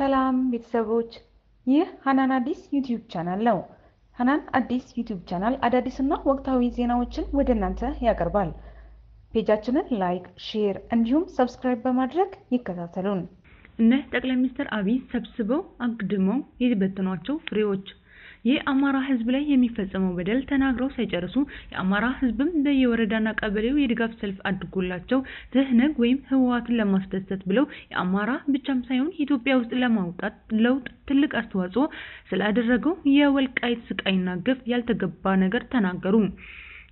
ሰላም ቤተሰቦች፣ ይህ ሀናን አዲስ ዩቲዩብ ቻናል ነው። ሀናን አዲስ ዩቲዩብ ቻናል አዳዲስና ወቅታዊ ዜናዎችን ወደ እናንተ ያቀርባል። page ኣችንን like፣ share እንዲሁም subscribe በማድረግ ይከታተሉን። እነ ጠቅላይ ሚኒስትር አብይ ሰብስበው አግድመው የበተኗቸው ፍሬዎች የአማራ ሕዝብ ላይ የሚፈጸመው በደል ተናግረው ሳይጨርሱ የአማራ ሕዝብም በየወረዳና ቀበሌው የድጋፍ ሰልፍ አድርጎላቸው ትህነግ ወይም ህወሓትን ለማስደሰት ብለው የአማራ ብቻም ሳይሆን ኢትዮጵያ ውስጥ ለማውጣት ለውጥ ትልቅ አስተዋጽኦ ስላደረገው የወልቃይት ስቃይና ግፍ ያልተገባ ነገር ተናገሩ።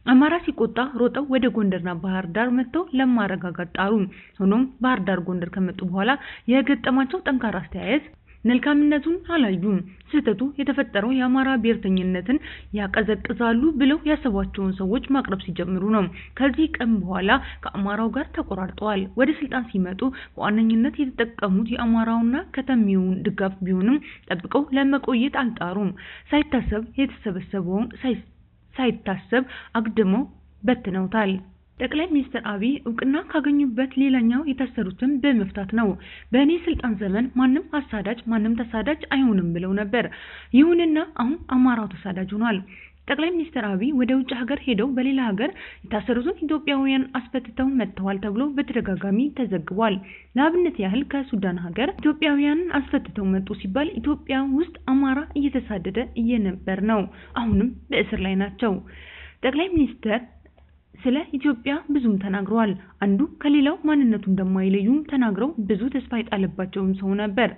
አማራ ሲቆጣ ሮጠው ወደ ጎንደርና ባህር ዳር መጥተው ለማረጋጋት ጣሩ። ሆኖም ባህር ዳር፣ ጎንደር ከመጡ በኋላ የገጠማቸው ጠንካራ አስተያየት መልካምነቱን አላዩም። ስህተቱ የተፈጠረው የአማራ ብሔርተኝነትን ያቀዘቅዛሉ ብለው ያሰቧቸውን ሰዎች ማቅረብ ሲጀምሩ ነው። ከዚህ ቀን በኋላ ከአማራው ጋር ተቆራርጠዋል። ወደ ስልጣን ሲመጡ በዋነኝነት የተጠቀሙት የአማራውና ከተሜውን ድጋፍ ቢሆንም ጠብቀው ለመቆየት አልጣሩም። ሳይታሰብ የተሰበሰበውን ሳይታሰብ አግድመው በትነውታል። ጠቅላይ ሚኒስትር አብይ እውቅና ካገኙበት ሌላኛው የታሰሩትን በመፍታት ነው። በእኔ ስልጣን ዘመን ማንም አሳዳጅ ማንም ተሳዳጅ አይሆንም ብለው ነበር። ይሁንና አሁን አማራው ተሳዳጅ ሆኗል። ጠቅላይ ሚኒስትር አብይ ወደ ውጭ ሀገር ሄደው በሌላ ሀገር የታሰሩትን ኢትዮጵያውያን አስፈትተው መጥተዋል ተብሎ በተደጋጋሚ ተዘግቧል። ለአብነት ያህል ከሱዳን ሀገር ኢትዮጵያውያንን አስፈትተው መጡ ሲባል ኢትዮጵያ ውስጥ አማራ እየተሳደደ እየነበር ነው። አሁንም በእስር ላይ ናቸው። ጠቅላይ ሚኒስትር ስለ ኢትዮጵያ ብዙም ተናግረዋል። አንዱ ከሌላው ማንነቱ እንደማይለዩም ተናግረው ብዙ ተስፋ የጣለባቸውም ሰው ነበር።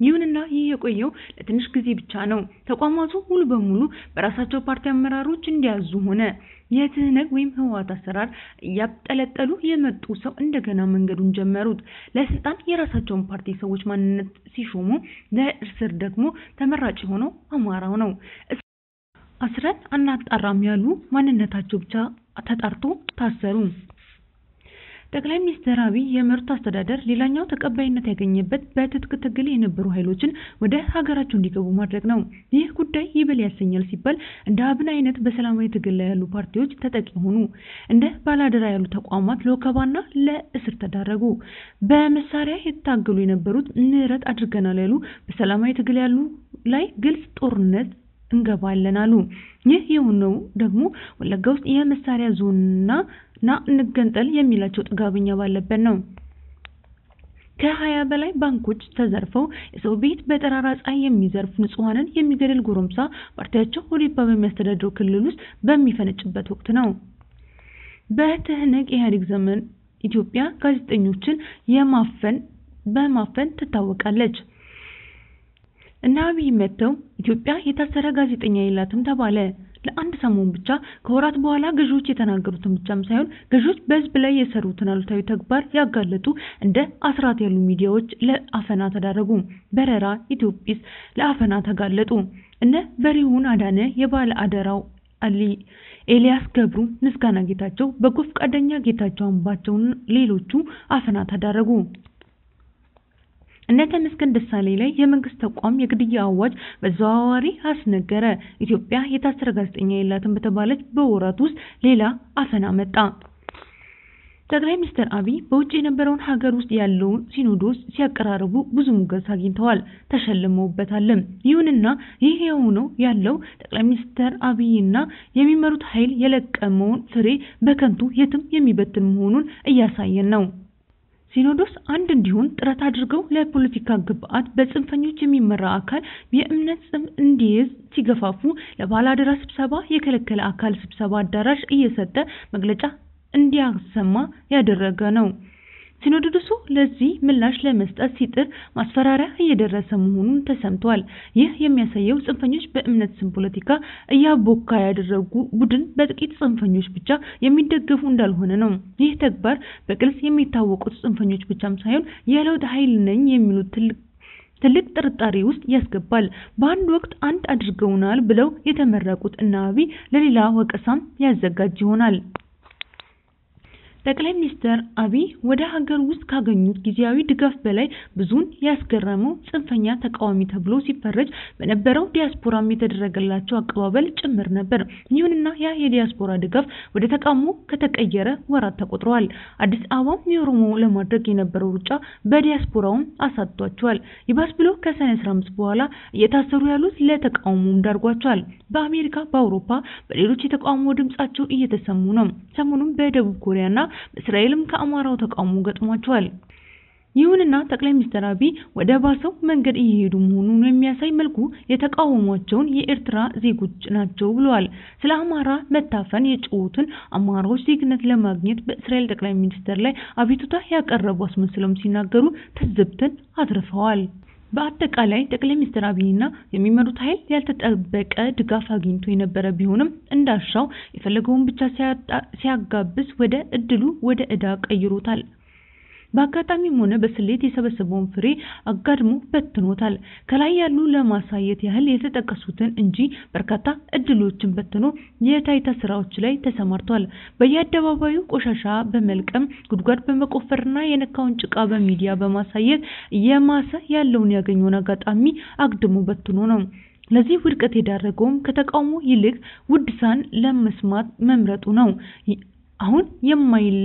ይሁንና ይህ የቆየው ለትንሽ ጊዜ ብቻ ነው። ተቋማቱ ሙሉ በሙሉ በራሳቸው ፓርቲ አመራሮች እንዲያዙ ሆነ። የትህነግ ወይም ህወሓት አሰራር እያጠለጠሉ የመጡ ሰው እንደገና መንገዱን ጀመሩት። ለስልጣን የራሳቸውን ፓርቲ ሰዎች ማንነት ሲሾሙ፣ ለእስር ደግሞ ተመራጭ የሆነው አማራው ነው። አስረን አናጣራም ያሉ ማንነታቸው ብቻ ተጣርቶ ታሰሩ። ጠቅላይ ሚኒስትር አብይ የመሩት አስተዳደር ሌላኛው ተቀባይነት ያገኘበት በትጥቅ ትግል የነበሩ ኃይሎችን ወደ ሀገራቸው እንዲገቡ ማድረግ ነው። ይህ ጉዳይ ይበል ያሰኛል ሲባል እንደ አብን አይነት በሰላማዊ ትግል ላይ ያሉ ፓርቲዎች ተጠቂ ሆኑ። እንደ ባላደራ ያሉ ተቋማት ለወከባና ለእስር ተዳረጉ። በመሳሪያ የታገሉ የነበሩት ምህረት አድርገናል ያሉ በሰላማዊ ትግል ያሉ ላይ ግልጽ ጦርነት እንገባለን አሉ። ይህ የሆነው ደግሞ ወለጋ ውስጥ የመሳሪያ ዞንና ና እንገንጠል የሚላቸው ጥጋበኛ ባለበት ነው። ከሀያ በላይ ባንኮች ተዘርፈው የሰው ቤት በጠራራ ፀሐይ የሚዘርፍ ንጹሐንን የሚገድል ጎረምሳ ፓርቲያቸው ኦዴፓ በሚያስተዳድረው ክልል ውስጥ በሚፈነጭበት ወቅት ነው። በትህነግ ኢህአዴግ ዘመን ኢትዮጵያ ጋዜጠኞችን የማፈን በማፈን ትታወቃለች። እና አብይ መጥተው ኢትዮጵያ የታሰረ ጋዜጠኛ የላትም ተባለ። ለአንድ ሰሞን ብቻ ከወራት በኋላ ገዢዎች የተናገሩትን ብቻም ሳይሆን ገዢዎች በሕዝብ ላይ የሰሩትን አሉታዊ ተግባር ያጋለጡ እንደ አስራት ያሉ ሚዲያዎች ለአፈና ተዳረጉ። በረራ ኢትዮጲስ ለአፈና ተጋለጡ። እነ በሪሁን አዳነ፣ የባለ አደራው አሊ ኤልያስ ገብሩ፣ ምስጋና ጌታቸው፣ በጎ ፈቃደኛ ጌታቸው አምባቸውና ሌሎቹ አፈና ተዳረጉ። እነ ተመስገን ደሳለኝ ላይ የመንግስት ተቋም የግድያ አዋጅ በተዘዋዋሪ አስነገረ። ኢትዮጵያ የታሰረ ጋዜጠኛ የላትም በተባለች በወራት ውስጥ ሌላ አፈና መጣ። ጠቅላይ ሚኒስትር አብይ በውጭ የነበረውን ሀገር ውስጥ ያለውን ሲኖዶስ ሲያቀራርቡ ብዙ ሞገስ አግኝተዋል፣ ተሸልመውበታልም። ይሁንና ይህ የሆነው ያለው ጠቅላይ ሚኒስትር አብይና የሚመሩት ኃይል የለቀመውን ፍሬ በከንቱ የትም የሚበትን መሆኑን እያሳየን ነው። ሲኖዶስ አንድ እንዲሆን ጥረት አድርገው ለፖለቲካ ግብአት በጽንፈኞች የሚመራ አካል የእምነት ጽም እንዲይዝ ሲገፋፉ ለባላደራ ስብሰባ የከለከለ አካል ስብሰባ አዳራሽ እየሰጠ መግለጫ እንዲያሰማ ያደረገ ነው። ሲኖዶሱ ለዚህ ምላሽ ለመስጠት ሲጥር ማስፈራሪያ እየደረሰ መሆኑን ተሰምቷል። ይህ የሚያሳየው ጽንፈኞች በእምነት ስም ፖለቲካ እያቦካ ያደረጉ ቡድን በጥቂት ጽንፈኞች ብቻ የሚደገፉ እንዳልሆነ ነው። ይህ ተግባር በግልጽ የሚታወቁት ጽንፈኞች ብቻም ሳይሆን የለውጥ ኃይል ነኝ የሚሉት ትልቅ ትልቅ ጥርጣሬ ውስጥ ያስገባል። በአንድ ወቅት አንድ አድርገውናል ብለው የተመረቁት እነ አብይ ለሌላ ወቀሳም ያዘጋጅ ይሆናል። ጠቅላይ ሚኒስትር አብይ ወደ ሀገር ውስጥ ካገኙት ጊዜያዊ ድጋፍ በላይ ብዙን ያስገረመው ጽንፈኛ ተቃዋሚ ተብሎ ሲፈረጅ በነበረው ዲያስፖራም የተደረገላቸው አቀባበል ጭምር ነበር። ይሁንና ያ የዲያስፖራ ድጋፍ ወደ ተቃውሞ ከተቀየረ ወራት ተቆጥረዋል። አዲስ አበባም የኦሮሞ ለማድረግ የነበረው ሩጫ በዲያስፖራውም አሳጥቷቸዋል። ይባስ ብሎ ከሰኔ 15 በኋላ እየታሰሩ ያሉት ለተቃውሞም ዳርጓቸዋል። በአሜሪካ፣ በአውሮፓ፣ በሌሎች የተቃውሞ ድምጻቸው እየተሰሙ ነው። ሰሞኑን በደቡብ ኮሪያና በእስራኤልም ከአማራው ተቃውሞ ገጥሟቸዋል። ይሁንና ጠቅላይ ሚኒስትር አብይ ወደ ባሰው መንገድ እየሄዱ መሆኑን የሚያሳይ መልኩ የተቃወሟቸውን የኤርትራ ዜጎች ናቸው ብለዋል። ስለ አማራ መታፈን የጮሁትን አማራዎች ዜግነት ለማግኘት በእስራኤል ጠቅላይ ሚኒስትር ላይ አቤቱታ ያቀረቡ አስመስለውም ሲናገሩ ትዝብትን አትርፈዋል። በአጠቃላይ ጠቅላይ ሚኒስትር አብይና የሚመሩት ኃይል ያልተጠበቀ ድጋፍ አግኝቶ የነበረ ቢሆንም እንዳሻው የፈለገውን ብቻ ሲያጋብስ ወደ እድሉ ወደ ዕዳ ቀይሮታል። በአጋጣሚም ሆነ በስሌት የሰበሰበውን ፍሬ አጋድሞ በትኖታል። ከላይ ያሉ ለማሳየት ያህል የተጠቀሱትን እንጂ በርካታ እድሎችን በትኖ የታይታ ስራዎች ላይ ተሰማርቷል። በየአደባባዩ ቆሻሻ በመልቀም ጉድጓድ በመቆፈርና የነካውን ጭቃ በሚዲያ በማሳየት እየማሰ ያለውን ያገኘውን አጋጣሚ አግድሞ በትኖ ነው። ለዚህ ውድቀት የዳረገውም ከተቃውሞ ይልቅ ውድሳን ለመስማት መምረጡ ነው። አሁን የማይል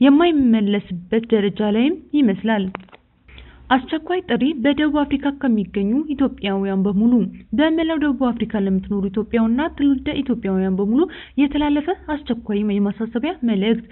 የማይመለስበት ደረጃ ላይም ይመስላል። አስቸኳይ ጥሪ በደቡብ አፍሪካ ከሚገኙ ኢትዮጵያውያን በሙሉ በመላው ደቡብ አፍሪካ ለምትኖሩ ኢትዮጵያውያንና ትውልደ ኢትዮጵያውያን በሙሉ የተላለፈ አስቸኳይ የማሳሰቢያ መልእክት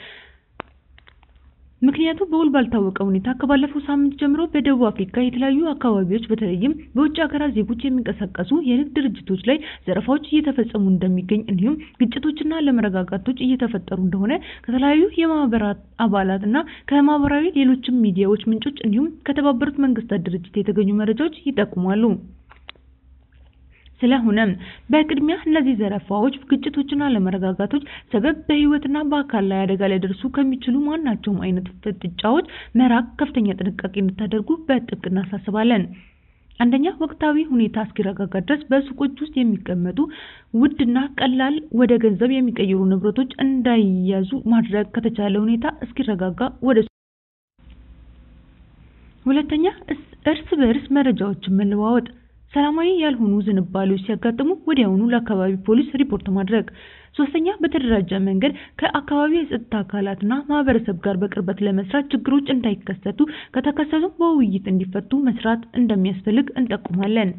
ምክንያቱ በውል ባልታወቀ ሁኔታ ከባለፈው ሳምንት ጀምሮ በደቡብ አፍሪካ የተለያዩ አካባቢዎች በተለይም በውጭ ሀገራት ዜጎች የሚንቀሳቀሱ የንግድ ድርጅቶች ላይ ዘረፋዎች እየተፈጸሙ እንደሚገኝ እንዲሁም ግጭቶችና አለመረጋጋቶች እየተፈጠሩ እንደሆነ ከተለያዩ የማህበራት አባላት እና ከማህበራዊ ሌሎችም ሚዲያዎች ምንጮች እንዲሁም ከተባበሩት መንግስታት ድርጅት የተገኙ መረጃዎች ይጠቁማሉ። ስለሆነም በቅድሚያ እነዚህ ዘረፋዎች፣ ግጭቶችና አለመረጋጋቶች ሰበብ በህይወትና በአካል ላይ አደጋ ሊያደርሱ ከሚችሉ ማናቸውም አይነት ፍጥጫዎች መራቅ ከፍተኛ ጥንቃቄ እንድታደርጉ በጥብቅ እናሳስባለን። አንደኛ፣ ወቅታዊ ሁኔታ እስኪረጋጋ ድረስ በሱቆች ውስጥ የሚቀመጡ ውድና ቀላል ወደ ገንዘብ የሚቀይሩ ንብረቶች እንዳይያዙ ማድረግ ከተቻለ ሁኔታ እስኪረጋጋ ወደ ሁለተኛ፣ እርስ በእርስ መረጃዎችን መለዋወጥ ሰላማዊ ያልሆኑ ዝንባሌዎች ሲያጋጥሙ ወዲያውኑ ለአካባቢ ፖሊስ ሪፖርት ማድረግ። ሶስተኛ በተደራጀ መንገድ ከአካባቢው የጸጥታ አካላትና ማህበረሰብ ጋር በቅርበት ለመስራት ችግሮች እንዳይከሰቱ ከተከሰቱ በውይይት እንዲፈቱ መስራት እንደሚያስፈልግ እንጠቁማለን።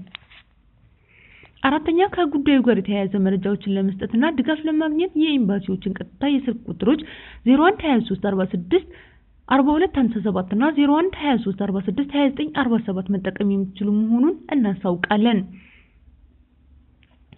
አራተኛ ከጉዳዩ ጋር የተያያዘ መረጃዎችን ለመስጠትና ድጋፍ ለማግኘት የኤምባሲዎችን ቀጥታ የስልክ ቁጥሮች 01 23 46 4257 እና 01 23 46 29 47 መጠቀም የምትችሉ መሆኑን እናሳውቃለን።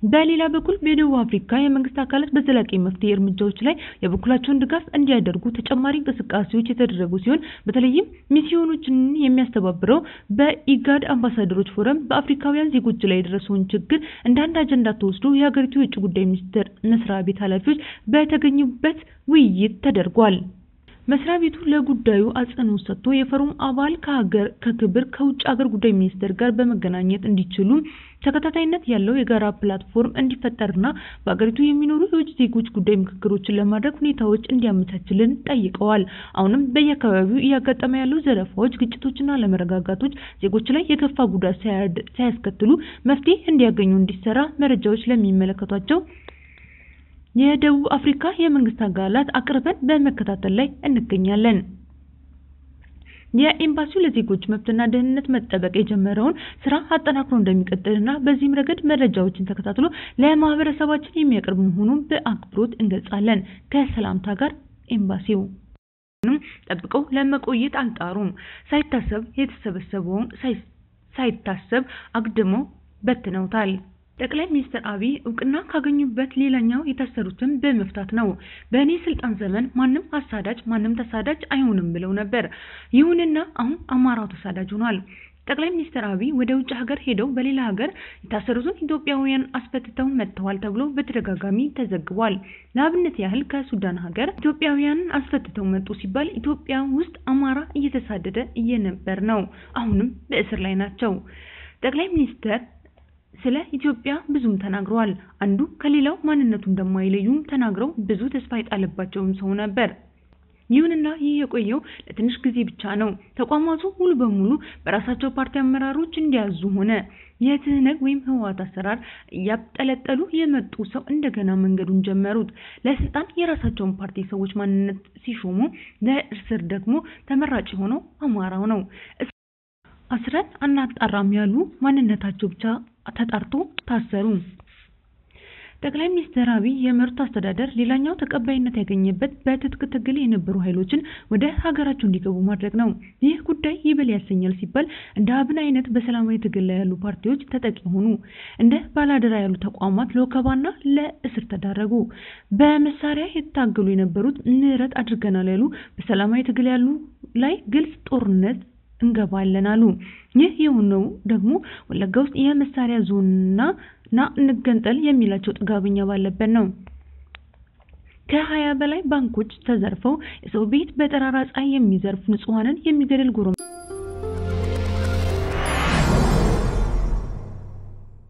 በሌላ በኩል በደቡብ አፍሪካ የመንግስት አካላት በዘላቂ መፍትሄ እርምጃዎች ላይ የበኩላቸውን ድጋፍ እንዲያደርጉ ተጨማሪ እንቅስቃሴዎች የተደረጉ ሲሆን በተለይም ሚስዮኖችን የሚያስተባብረው በኢጋድ አምባሳደሮች ፎረም በአፍሪካውያን ዜጎች ላይ የደረሰውን ችግር እንደ አንድ አጀንዳ ተወስዶ የሀገሪቱ የውጭ ጉዳይ ሚኒስቴር መስሪያ ቤት ኃላፊዎች በተገኙበት ውይይት ተደርጓል። መስሪያ ቤቱ ለጉዳዩ አጽንኦት ሰጥቶ የፎረሙ አባል ከሀገር ከክቡር ከውጭ ሀገር ጉዳይ ሚኒስቴር ጋር በመገናኘት እንዲችሉ ተከታታይነት ያለው የጋራ ፕላትፎርም እንዲፈጠርና በሀገሪቱ የሚኖሩ የውጭ ዜጎች ጉዳይ ምክክሮችን ለማድረግ ሁኔታዎች እንዲያመቻችልን ጠይቀዋል። አሁንም በየአካባቢው እያጋጠመ ያለው ዘረፋዎች፣ ግጭቶችና አለመረጋጋቶች ዜጎች ላይ የከፋ ጉዳት ሳያስከትሉ መፍትሄ እንዲያገኙ እንዲሰራ መረጃዎች ለሚመለከቷቸው የደቡብ አፍሪካ የመንግስት አካላት አቅርበን በመከታተል ላይ እንገኛለን። የኤምባሲው ለዜጎች መብትና ደህንነት መጠበቅ የጀመረውን ስራ አጠናክሮ እንደሚቀጥልና በዚህም ረገድ መረጃዎችን ተከታትሎ ለማህበረሰባችን የሚያቀርብ መሆኑን በአክብሮት እንገልጻለን። ከሰላምታ ጋር ኤምባሲው ጠብቀው ለመቆየት አልጣሩም። ሳይታሰብ የተሰበሰበውን ሳይታሰብ አግድመው በትነውታል። ጠቅላይ ሚኒስትር አብይ እውቅና ካገኙበት ሌላኛው የታሰሩትን በመፍታት ነው። በእኔ ስልጣን ዘመን ማንም አሳዳጅ ማንም ተሳዳጅ አይሆንም ብለው ነበር። ይሁንና አሁን አማራው ተሳዳጅ ሆኗል። ጠቅላይ ሚኒስትር አብይ ወደ ውጭ ሀገር ሄደው በሌላ ሀገር የታሰሩትን ኢትዮጵያውያን አስፈትተው መጥተዋል ተብሎ በተደጋጋሚ ተዘግቧል። ለአብነት ያህል ከሱዳን ሀገር ኢትዮጵያውያንን አስፈትተው መጡ ሲባል ኢትዮጵያ ውስጥ አማራ እየተሳደደ እየነበር ነው። አሁንም በእስር ላይ ናቸው። ጠቅላይ ሚኒስትር ስለ ኢትዮጵያ ብዙም ተናግረዋል። አንዱ ከሌላው ማንነቱ እንደማይለዩም ተናግረው ብዙ ተስፋ የጣለባቸውም ሰው ነበር። ይሁንና ይህ የቆየው ለትንሽ ጊዜ ብቻ ነው። ተቋማቱ ሙሉ በሙሉ በራሳቸው ፓርቲ አመራሮች እንዲያዙ ሆነ። የትህነግ ወይም ህወሓት አሰራር እያብጠለጠሉ የመጡ ሰው እንደገና መንገዱን ጀመሩት። ለስልጣን የራሳቸውን ፓርቲ ሰዎች ማንነት ሲሾሙ፣ ለእስር ደግሞ ተመራጭ የሆነው አማራው ነው። አስረን አናጣራም ያሉ ማንነታቸው ብቻ ተጣርቶ ታሰሩ። ጠቅላይ ሚኒስትር አብይ የመሩት አስተዳደር ሌላኛው ተቀባይነት ያገኘበት በትጥቅ ትግል የነበሩ ኃይሎችን ወደ ሀገራቸው እንዲገቡ ማድረግ ነው። ይህ ጉዳይ ይበል ያሰኛል ሲባል እንደ አብን አይነት በሰላማዊ ትግል ላይ ያሉ ፓርቲዎች ተጠቂ ሆኑ። እንደ ባላደራ ያሉ ተቋማት ለወከባና ለእስር ተዳረጉ። በመሳሪያ የታገሉ የነበሩት ምህረት አድርገናል ያሉ በሰላማዊ ትግል ያሉ ላይ ግልጽ ጦርነት እንገባለን አሉ። ይህ የሆነው ደግሞ ወለጋ ውስጥ የመሳሪያ ዞንና እንገንጠል የሚላቸው ጥጋበኛ ባለበት ነው። ከሀያ በላይ ባንኮች ተዘርፈው የሰው ቤት በጠራራ ፀሐይ የሚዘርፍ ንጹሐንን የሚገድል ጎረምሳ